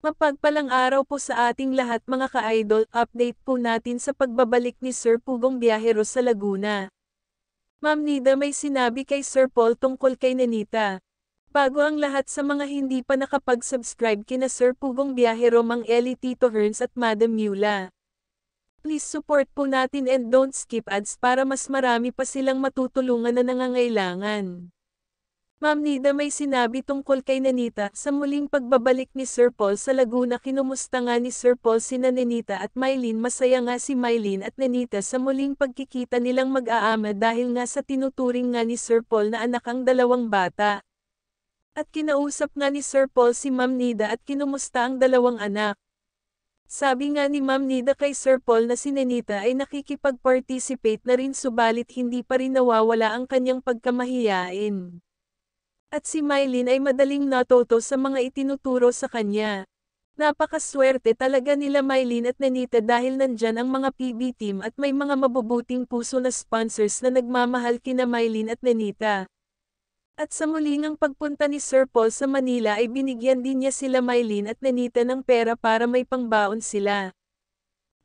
Mapagpalang araw po sa ating lahat mga ka-idol, update po natin sa pagbabalik ni Sir Pugong Biyahero sa Laguna. Ma'am Nida may sinabi kay Sir Paul tungkol kay Nanita. Bago ang lahat sa mga hindi pa nakapag-subscribe kina Sir Pugong Biyahero Mang Eli Tito Hearns at Madam Mula. Please support po natin and don't skip ads para mas marami pa silang matutulungan na nangangailangan. Ma'am Nida may sinabi tungkol kay Nanita sa muling pagbabalik ni Sir Paul sa Laguna kinumusta nga ni Sir Paul si Nanita at Mylene masaya nga si Mylene at Nanita sa muling pagkikita nilang mag-aama dahil nga sa tinuturing nga ni Sir Paul na anak ang dalawang bata. At kinausap nga ni Sir Paul si Ma'am Nida at kinumusta ang dalawang anak. Sabi nga ni Ma'am Nida kay Sir Paul na si Nenita ay nakikipag-participate na rin subalit hindi pa rin nawawala ang kanyang pagkamahiyain. At si Mylene ay madaling natuto sa mga itinuturo sa kanya. Napakaswerte talaga nila Mylene at Nanita dahil nandyan ang mga PB team at may mga mabubuting puso na sponsors na nagmamahal kina Mylene at Nanita. At sa muling ang pagpunta ni Sir Paul sa Manila ay binigyan din niya sila Mylene at Nanita ng pera para may pangbaon sila.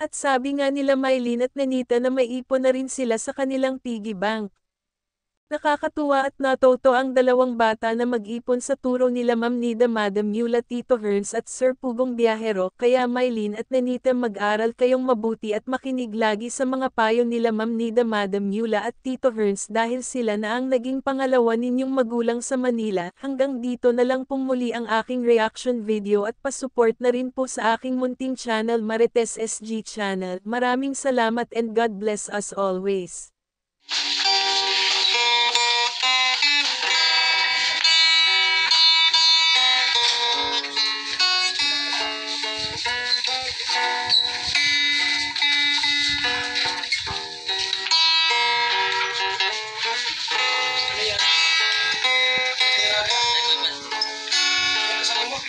At sabi nga nila Mylene at Nanita na may ipon na rin sila sa kanilang piggy bank. Nakakatuwa at natuto ang dalawang bata na mag-ipon sa turo nila Ma'am Nida Madam Yula Tito Hearns at Sir Pugong Biyahero kaya Mylene at Nanita mag-aral kayong mabuti at makinig lagi sa mga payo nila Ma'am Nida Madam Yula at Tito Hearns dahil sila na ang naging pangalawa ninyong magulang sa Manila. Hanggang dito na lang pong muli ang aking reaction video at pasupport na rin po sa aking munting channel Marites SG Channel. Maraming salamat and God bless us always.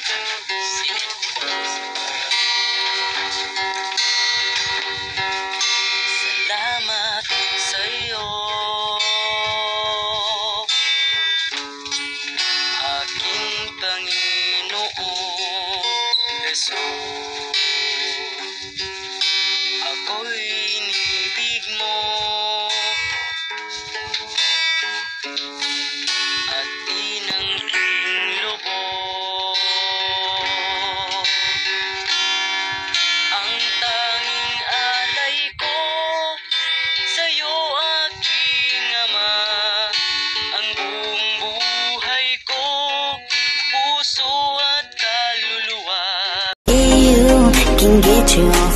Salamat sa iyo Aking Panginoong Jesus can get you off